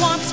want